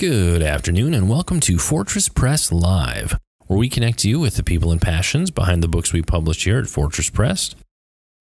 Good afternoon, and welcome to Fortress Press Live, where we connect you with the people and passions behind the books we publish here at Fortress Press.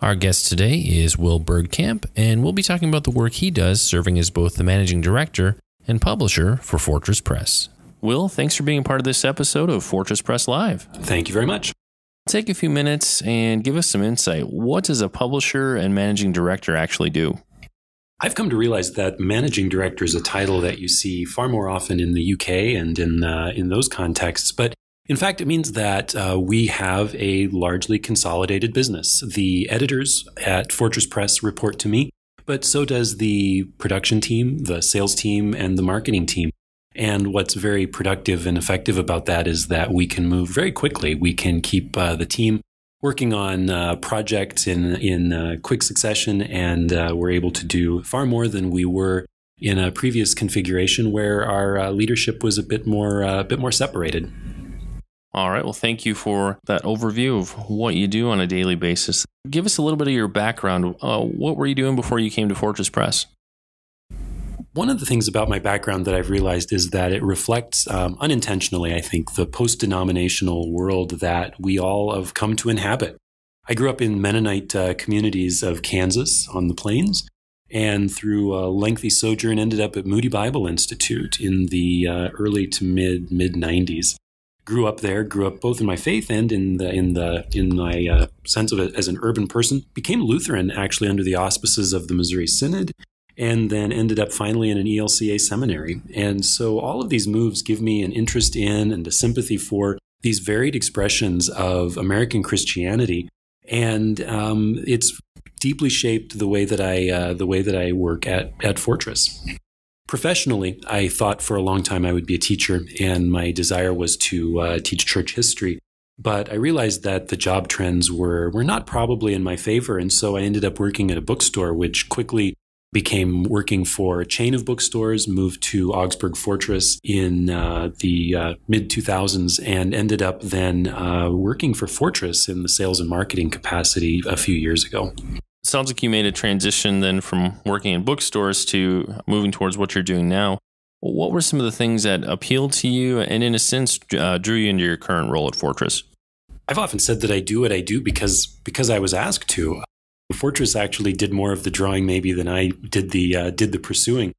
Our guest today is Will Bergkamp, and we'll be talking about the work he does serving as both the managing director and publisher for Fortress Press. Will, thanks for being a part of this episode of Fortress Press Live. Thank you very much. Take a few minutes and give us some insight. What does a publisher and managing director actually do? I've come to realize that managing director is a title that you see far more often in the UK and in uh, in those contexts. But in fact, it means that uh, we have a largely consolidated business. The editors at Fortress Press report to me, but so does the production team, the sales team, and the marketing team. And what's very productive and effective about that is that we can move very quickly. We can keep uh, the team working on uh, projects in in uh, quick succession, and uh, we're able to do far more than we were in a previous configuration where our uh, leadership was a bit more uh, a bit more separated. All right. Well, thank you for that overview of what you do on a daily basis. Give us a little bit of your background. Uh, what were you doing before you came to Fortress Press? One of the things about my background that I've realized is that it reflects um, unintentionally, I think, the post denominational world that we all have come to inhabit. I grew up in Mennonite uh, communities of Kansas on the plains, and through a lengthy sojourn, ended up at Moody Bible Institute in the uh, early to mid mid 90s. Grew up there, grew up both in my faith and in the in the in my uh, sense of it as an urban person. Became Lutheran actually under the auspices of the Missouri Synod, and then ended up finally in an ELCA seminary. And so all of these moves give me an interest in and a sympathy for these varied expressions of American Christianity. And um, it's deeply shaped the way that I uh, the way that I work at at Fortress. Professionally, I thought for a long time I would be a teacher, and my desire was to uh, teach church history. But I realized that the job trends were were not probably in my favor, and so I ended up working at a bookstore, which quickly became working for a chain of bookstores, moved to Augsburg Fortress in uh, the uh, mid 2000s, and ended up then uh, working for Fortress in the sales and marketing capacity a few years ago. Sounds like you made a transition then from working in bookstores to moving towards what you're doing now. What were some of the things that appealed to you and, in a sense, uh, drew you into your current role at Fortress? I've often said that I do what I do because because I was asked to. Fortress actually did more of the drawing maybe than I did the uh, did the pursuing.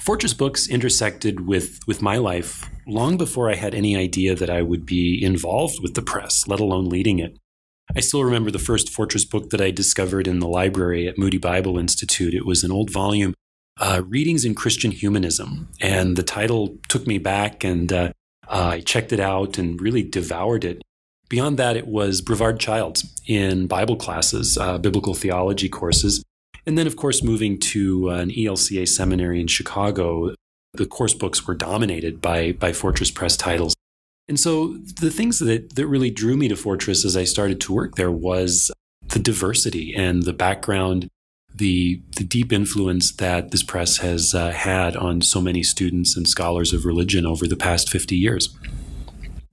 Fortress books intersected with with my life long before I had any idea that I would be involved with the press, let alone leading it. I still remember the first Fortress book that I discovered in the library at Moody Bible Institute. It was an old volume, uh, Readings in Christian Humanism, and the title took me back, and uh, I checked it out and really devoured it. Beyond that, it was Brevard Childs in Bible classes, uh, biblical theology courses. And then, of course, moving to an ELCA seminary in Chicago, the course books were dominated by, by Fortress Press titles. And so the things that, that really drew me to Fortress as I started to work there was the diversity and the background, the, the deep influence that this press has uh, had on so many students and scholars of religion over the past 50 years.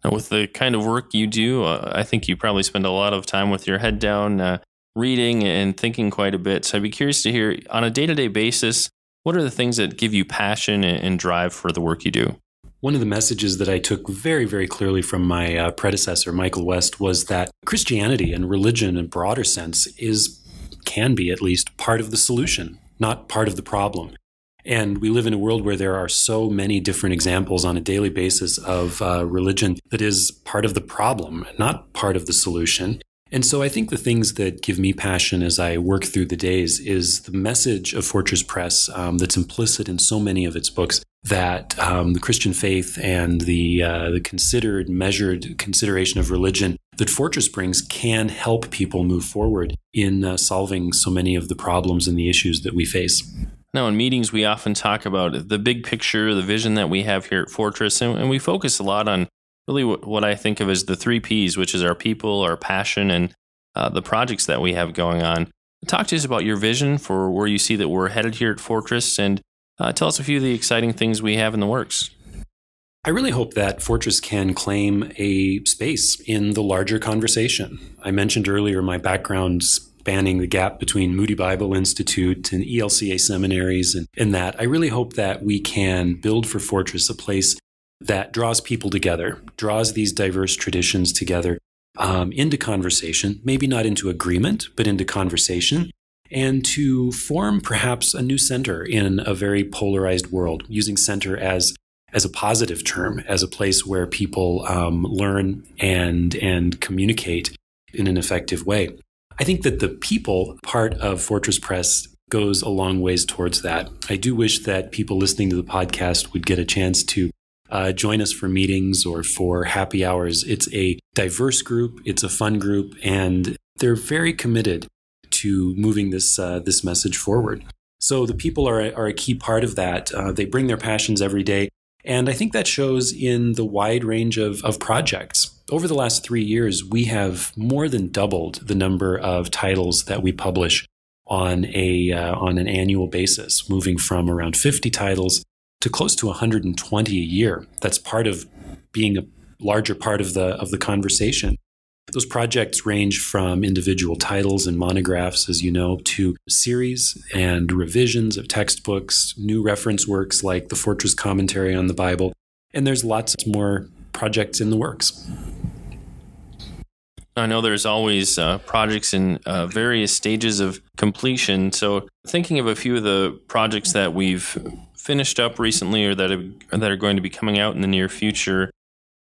Now, with the kind of work you do, uh, I think you probably spend a lot of time with your head down, uh, reading and thinking quite a bit. So I'd be curious to hear on a day to day basis, what are the things that give you passion and drive for the work you do? One of the messages that I took very, very clearly from my uh, predecessor, Michael West, was that Christianity and religion in broader sense is, can be at least, part of the solution, not part of the problem. And we live in a world where there are so many different examples on a daily basis of uh, religion that is part of the problem, not part of the solution. And so I think the things that give me passion as I work through the days is the message of Fortress Press um, that's implicit in so many of its books that um, the Christian faith and the, uh, the considered, measured consideration of religion that Fortress brings can help people move forward in uh, solving so many of the problems and the issues that we face. Now, in meetings, we often talk about the big picture, the vision that we have here at Fortress, and, and we focus a lot on really what, what, I think of as the three P's, which is our people, our passion, and uh, the projects that we have going on. Talk to us about your vision for where you see that we're headed here at Fortress, and uh, tell us a few of the exciting things we have in the works. I really hope that Fortress can claim a space in the larger conversation. I mentioned earlier my background spanning the gap between Moody Bible Institute and ELCA seminaries and, and that. I really hope that we can build for Fortress a place that draws people together, draws these diverse traditions together um, into conversation, maybe not into agreement, but into conversation, and to form perhaps a new center in a very polarized world, using center as as a positive term, as a place where people um, learn and and communicate in an effective way. I think that the people part of Fortress Press goes a long ways towards that. I do wish that people listening to the podcast would get a chance to uh, join us for meetings or for happy hours. It's a diverse group, it's a fun group, and they're very committed to moving this uh, this message forward. So the people are, are a key part of that. Uh, they bring their passions every day. And I think that shows in the wide range of, of projects. Over the last three years, we have more than doubled the number of titles that we publish on a uh, on an annual basis, moving from around 50 titles to close to 120 a year. That's part of being a larger part of the of the conversation. Those projects range from individual titles and monographs, as you know, to series and revisions of textbooks, new reference works like the Fortress Commentary on the Bible, and there's lots more projects in the works. I know there's always uh, projects in uh, various stages of completion. So, thinking of a few of the projects that we've finished up recently or that, that are going to be coming out in the near future,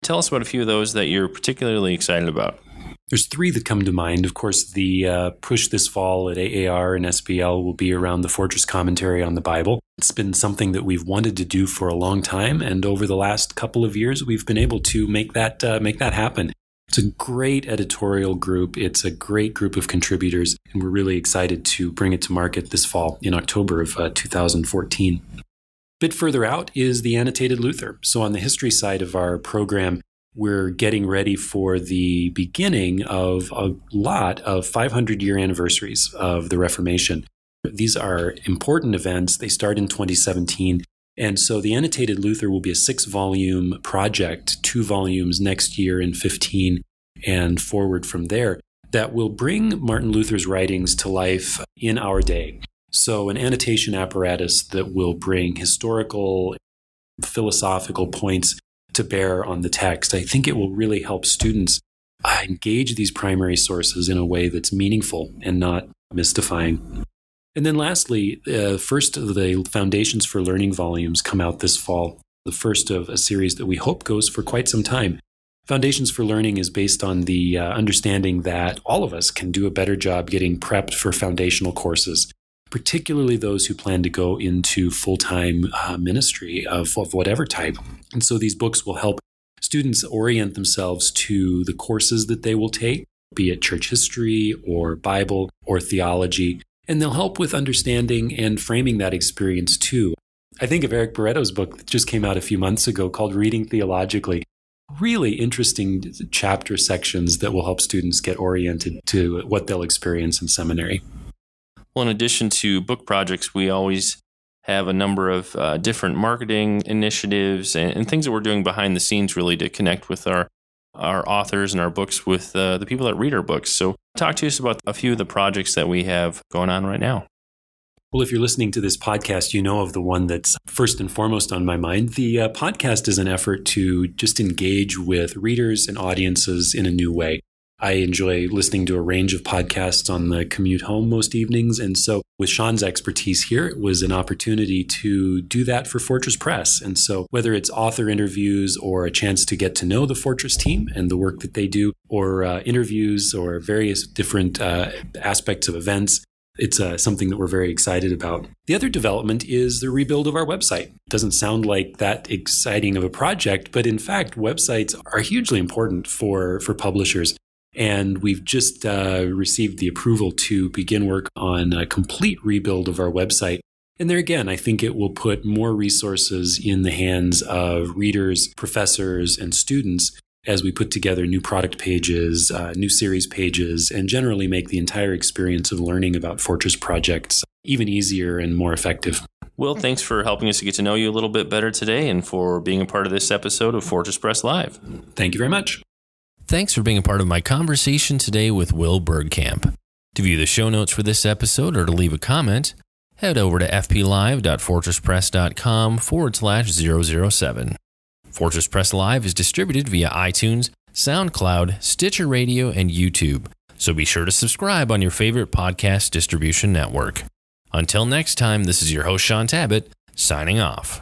tell us about a few of those that you're particularly excited about. There's three that come to mind. Of course, the uh, push this fall at AAR and SBL will be around the Fortress Commentary on the Bible. It's been something that we've wanted to do for a long time, and over the last couple of years, we've been able to make that uh, make that happen. It's a great editorial group. It's a great group of contributors, and we're really excited to bring it to market this fall in October of uh, 2014. A bit further out is the annotated Luther. So, on the history side of our program, we're getting ready for the beginning of a lot of 500 year anniversaries of the Reformation. These are important events. They start in 2017. And so the Annotated Luther will be a six volume project, two volumes next year in 15 and forward from there, that will bring Martin Luther's writings to life in our day. So, an annotation apparatus that will bring historical, philosophical points to bear on the text. I think it will really help students uh, engage these primary sources in a way that's meaningful and not mystifying. And then lastly, uh, first of the Foundations for Learning volumes come out this fall, the first of a series that we hope goes for quite some time. Foundations for Learning is based on the uh, understanding that all of us can do a better job getting prepped for foundational courses particularly those who plan to go into full time uh, ministry of, of whatever type. And so these books will help students orient themselves to the courses that they will take, be it church history or Bible or theology. And they'll help with understanding and framing that experience too. I think of Eric Barreto's book that just came out a few months ago called Reading Theologically. Really interesting chapter sections that will help students get oriented to what they'll experience in seminary. Well, in addition to book projects, we always have a number of uh, different marketing initiatives and, and, things that we're doing behind the scenes really to connect with our our authors and our books with uh, the people that read our books. So, talk to us about a few of the projects that we have going on right now. Well, if you're listening to this podcast, you know of the one that's first and foremost on my mind. The uh, podcast is an effort to just engage with readers and audiences in a new way. I enjoy listening to a range of podcasts on the commute home most evenings. And so, with Shaun's expertise here, it was an opportunity to do that for Fortress Press. And so, whether it's author interviews or a chance to get to know the Fortress team and the work that they do, or uh, interviews or various different uh, aspects of events, it's uh, something that we're very excited about. The other development is the rebuild of our website. It doesn't sound like that exciting of a project, but in fact, websites are hugely important for, for publishers. And we've just uh, received the approval to begin work on a complete rebuild of our website. And there again, I think it will put more resources in the hands of readers, professors, and students as we put together new product pages, uh, new series pages, and generally make the entire experience of learning about Fortress projects even easier and more effective. Will, thanks for helping us to get to know you a little bit better today and for being a part of this episode of Fortress Press Live. Thank you very much. Thanks for being a part of my conversation today with Will Bergkamp. To view the show notes for this episode or to leave a comment, head over to fplive.fortresspress.com forward slash 007. Fortress Press Live is distributed via iTunes, SoundCloud, Stitcher Radio, and YouTube, so be sure to subscribe on your favorite podcast distribution network. Until next time, this is your host, Shaun Tabatt, signing off.